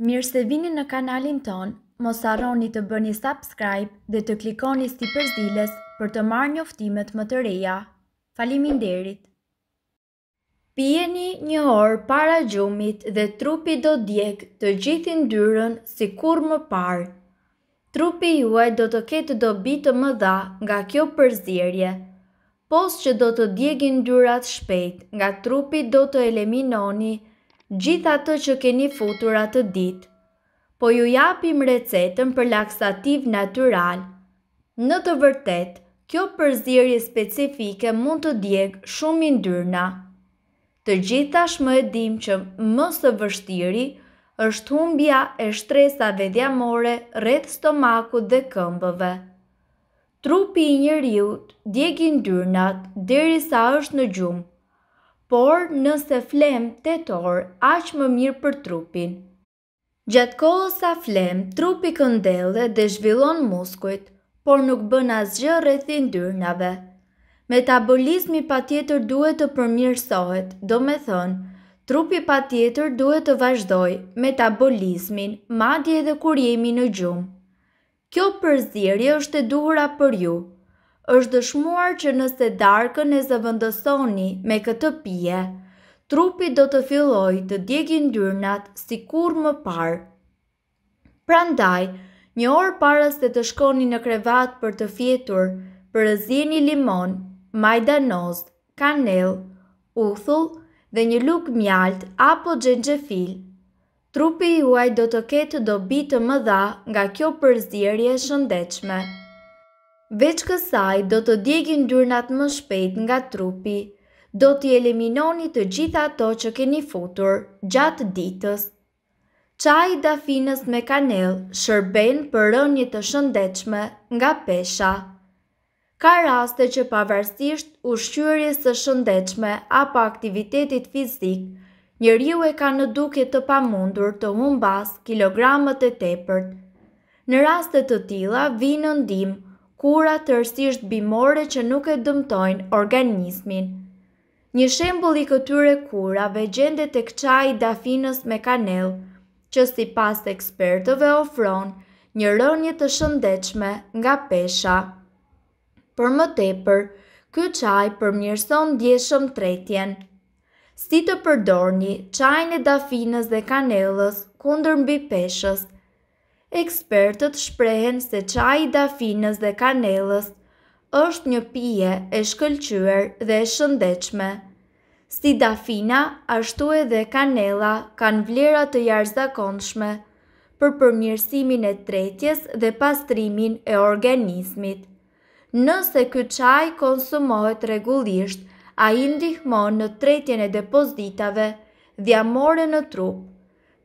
Mirë se vini në kanalin tonë, mos harroni të bëni subscribe dhe të klikoni sipër ziles për të marrë njoftimet më të reja. Faliminderit! Pijeni një orë para gjumit dhe trupi do djegë të gjithë yndyrën si kurrë më parë. Trupi juaj do të ketë dobi të mëdha nga kjo përzierje. Pos që do të djegë yndyrat shpejt nga trupi do të eliminoni gjithë atë që keni futur atë ditë. Po ju japim recetën për laksativ natyral. Në të vërtetë, kjo përzierje specifike mund të djegë shumë yndyrna. Të gjithë tashmë e dimë që më së vështiri është humbja e shtresave dhjamore rreth stomakut dhe këmbëve. Trupi i njeriut djeg yndyrnat derisa është në gjumë, por nëse flemë tetë orë aq më mirë për trupin. Gjatë kohës sa flemë, trupi këndellet dhe zhvillon muskujt, por nuk bën asgjë rreth yndyrnave. Metabolizmi patjetër duhet të përmirësohet, domethënë, trupi patjetër duhet të vazhdojë metabolizmin, madje edhe kur jemi në gjumë. Kjo përzierje është e duhura për ju. Është dëshmuar që nëse darkën e zëvendësoni me këtë pije, trupi do të fillojë të djegë yndyrnat si kurrë më parë. Prandaj, një orë para se të shkoni në krevat për të fjetur, përzieni limon, majdanoz, kanellë, uthull dhe një lugë mjaltë apo xhenxhefil. Trupi juaj do të ketë dobi të mëdha nga kjo përzierje e shëndetshme. Veç kësaj, do të djegë yndyrnat më shpejt nga trupi. Do t'i eliminoni të gjitha ato që keni futur gjatë ditës. Çaji i dafinës me kanellë shërben për rënie të shëndetshme nga pesha. Ka raste që pavarësisht ushqyerjes së shëndetshme apo aktivitetit fizik, njeriu e ka në dukje të pamundur të humbasë kilogramët e tepërt. Në raste të tilla vijnë në ndihmë kura tërësisht bimore që nuk e dëmtojnë organizmin. Një shembull i këtyre kurave gjendet tek çaji i dafinës me kanellë, që sipas ekspertëve ofron një rënie të shëndetshme nga pesha. Për më tepër, ky çaj përmirëson ndjeshëm tretjen. Si të përdorni çajin e dafinës dhe kanellës kundër mbipeshës? Ekspertët shprehen se çaji i dafinës dhe kanellës është një pije e shkëlqyer dhe e shëndetshme. Si dafina, ashtu edhe kanella kanë vlera të jashtëzakonshme për përmirësimin e tretjes dhe pastrimin e organizmit. Nëse ky çaj konsumohet rregullisht, ai ndihmon në tretjen e depozitave dhjamore në trup,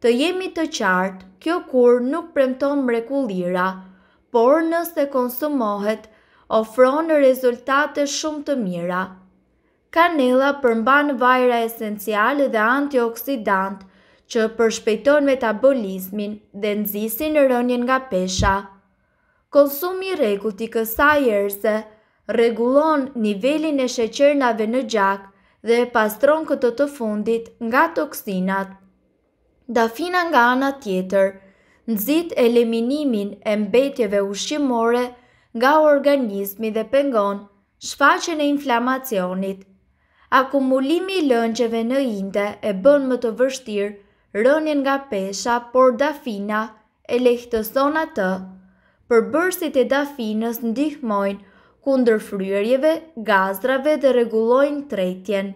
Të jemi të qartë, kjo kurë nuk premton mrekullira, por nëse konsumohet, ofron rezultate shumë të mira. Kanella përmban vajra esenciale dhe antioksidantë që përshpejton metabolizmin dhe nxisin rënien nga pesha. Konsumi i rregullt i kësaj erëze rregullon nivelin e sheqernave në gjak dhe e pastron këtë të fundit nga toksinat. Dafina nga ana tjetër nxit eliminimin e mbetjeve ushqimore nga organizmi dhe pengon shfaqjen e inflamacionit. Akumulimi i lëngjeve në inde e bën më të vështirë rënien nga pesha, por dafina e lehtëson atë. Përbërësit e dafinës ndihmojnë kundër fryrjeve, gazrave dhe rregullojnë tretjen.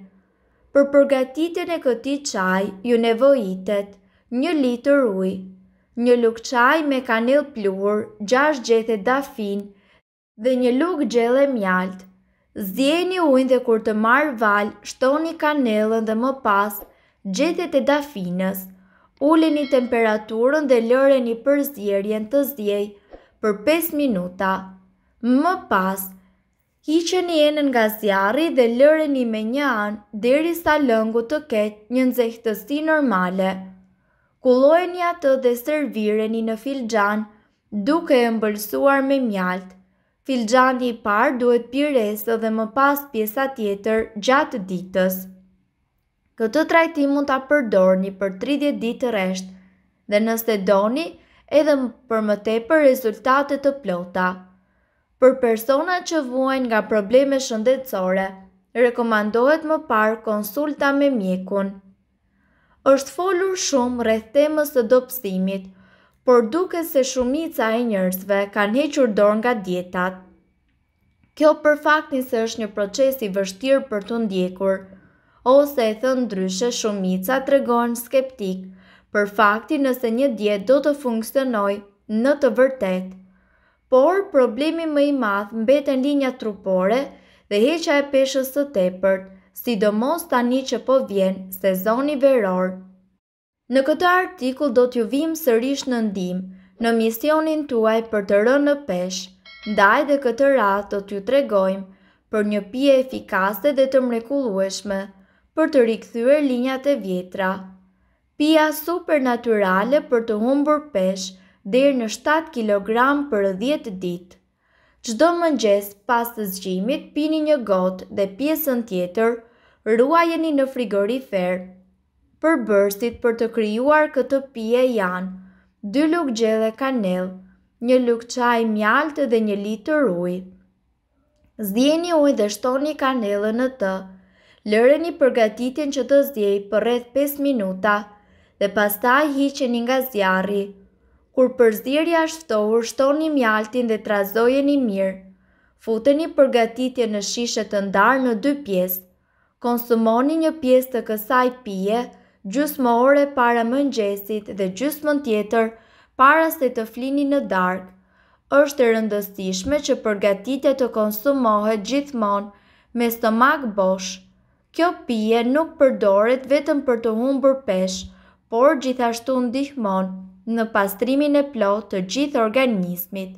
Për përgatitjen e këtij çaji ju nevojitet një litër ujë, një lugë çaji me kanellë pluhur, gjashtë gjethe dafinë dhe një lugë gjelle mjaltë. Zieni ujnë dhe kur të marrë valë, shtoni kanellën dhe më pas gjethet e dafinës. Uleni temperaturën dhe lëreni përzierjen të ziejë për 5 minuta. Më pas, hiqeni enën nga zjarri dhe lëreni me një anë derisa lëngu të ketë një nxehtësi normale. Kullojeni atë dhe servireni në filxhan Duke e ëmbëlsuar me mjaltë. Filxhani i parë duhet pirë esëll dhe më pas pjesa tjetër gjatë ditës. Këtë trajtim mund ta përdorni për 30 ditë rresht dhe nëse doni edhe për më tepër rezultate të plota. Për persona që vuajnë nga probleme shëndetësore, rekomandohet më parë konsulta me mjekun. Është folur shumë rreth temës së dobësimit, por duket se shumica e njerëzve kanë hequr dorë nga dietat. Kjo për faktin se është një proces i vështirë për t'u ndjekur, ose e thënë ndryshe shumica tregohen skeptikë për faktin nëse një dietë do të funksionojë në të vërtetë. Por, problemi më i madh mbeten linjat trupore dhe heqja e peshës të tepërt, sidomos tani që po vjen sezoni veror. Në këtë artikull do t'ju vijmë sërish në ndihmë në misionin tuaj për të rënë në peshë, ndaj dhe këtë radhë do t'ju tregojmë për një pije efikase dhe të mrekullueshme për të rikthyer linjat e vjetra. Pija supernatyrale për të humbur peshë deri në shtatë kilogram për dhjetë ditë. Çdo mëngjes pas zgjimit pini një gotë dhe pjesën tjetër ruajeni në frigorifer. Përbërësit për të krijuar këtë pije janë, dy lugë gjelle kanellë, një lugë çaji mjaltë dhe një litër ujë. Zieni ujë dhe shtoni kanellën në të. Lëreni përgatitjen që të ziejë për rreth 5 minuta dhe pastaj hiqeni nga zjarri. Kur përzierja është ftohur, shtoni mjaltin dhe trazojeni mirë. Futeni përgatitjen në shishe të ndarë në dy pjesë. Konsumoni një pjesë të kësaj pije gjysmë ore para mëngjesit dhe gjysmën tjetër para se të flini në darkë. Është e rëndësishme që përgatitja të konsumohet gjithmonë me stomak bosh. Kjo pije nuk përdoret vetëm për të humbur peshë, por gjithashtu ndihmon në pastrimin e plotë të gjithë organizmit.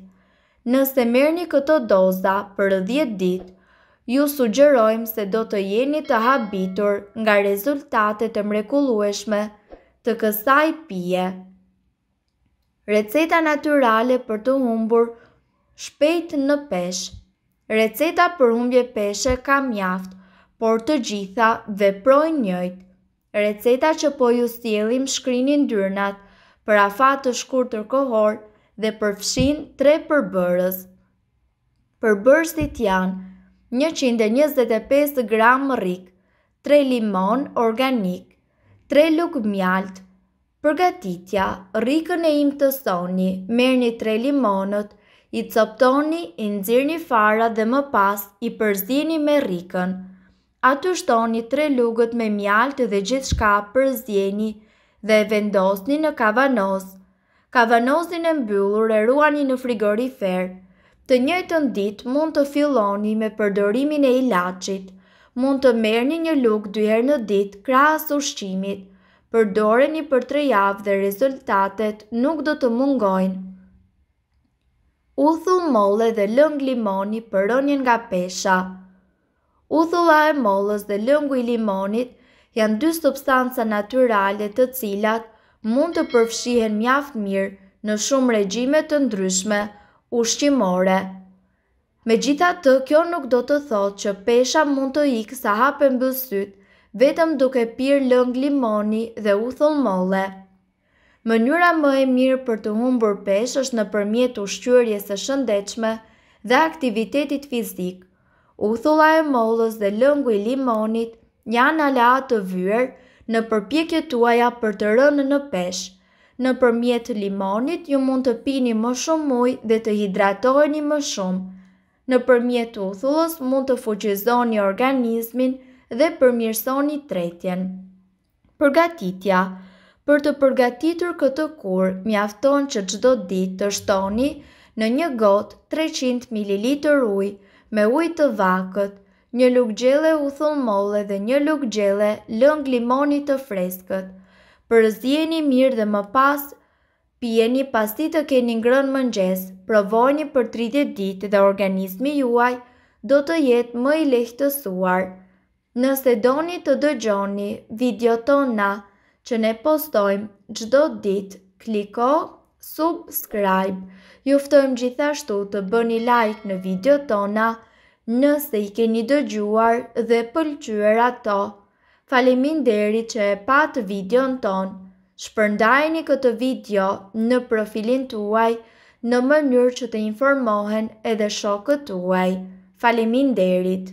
Nëse merrni këto doza për dhjetë ditë, ju sugjerojmë se do të jeni të habitur nga rezultate të mrekullueshme të kësaj pije. Receta natyrale për të humbur shpejt në peshë. Receta për humbje peshe ka mjaft, por të gjitha veprojnë njëjtë. Receta që po ju sjellim shkrin yndyrnat për afat të shkurtër kohor dhe përfshin tre përbërës. Përbërësit janë njëqind e njëzet e pesë gram rrikë, tre limonë organikë, tre lugë mjaltë. Përgatitja, rrikën e imtësoni, merrni tre limonët, i coptoni, i nxirni farat dhe më pas i përzieni me rrikën. Aty shtoni tre lugët me mjaltë dhe gjithçka përzieni dhe e vendosni në kavanoz. Kavanozin e mbyllur e ruani në frigorifer. Të njëjtën ditë mund të filloni me përdorimin e ilaçit. Mund të merrni një lugë dy herë në ditë krahas ushqimit. Përdoreni për tre javë dhe rezultatet nuk do të mungojnë. Uthull molle dhe lëng limoni për rënien nga pesha. Uthulla e mollës dhe lëngu i limonit janë dy substanca natyrale të cilat mund të përfshihen mjaft mirë në shumë regjime të ndryshme ushqimore. Megjithatë, kjo nuk do të thotë që pesha mund të ikë sa hap e mbyll sytë vetëm duke pirë lëng limoni dhe uthull molle. Mënyra më e mirë për të humbur peshë është nëpërmjet ushqyerjes së shëndetshme dhe aktivitetit fizik. Uthulla e mollës dhe lëngu i limonit janë aleatë të vyer në përpjekjet tuaja për të rënë në peshë. Nëpërmjet limonit ju mund të pini më shumë ujë dhe të hidratoheni më shumë. Nëpërmjet uthullës mund të fuqizoni organizmin dhe përmirësoni tretjen. Përgatitja Për të përgatitur këtë kurë, mjafton që çdo ditë të shtoni në një gotë treqind mililitër ujë me ujë të vakët, një lugë gjelle uthull molle dhe një lugë gjelle lëng limoni të freskët. Përzieni mirë dhe më pas pijeni pasi të keni ngrënë mëngjes. Provojeni për tridhjetë ditë dhe organizmi juaj do të jetë më i lehtësuar. Nëse doni të dëgjoni videot tona që ne postojmë çdo ditë kliko subscribe ju ftojmë gjithashtu të bëni like në videot tona nëse i keni dëgjuar dhe pëlqyer ato faleminderit që e patë videon tonë shpërndajeni këtë video në profilin tuaj në mënyrë që të informohen edhe shokët tuaj faleminderit.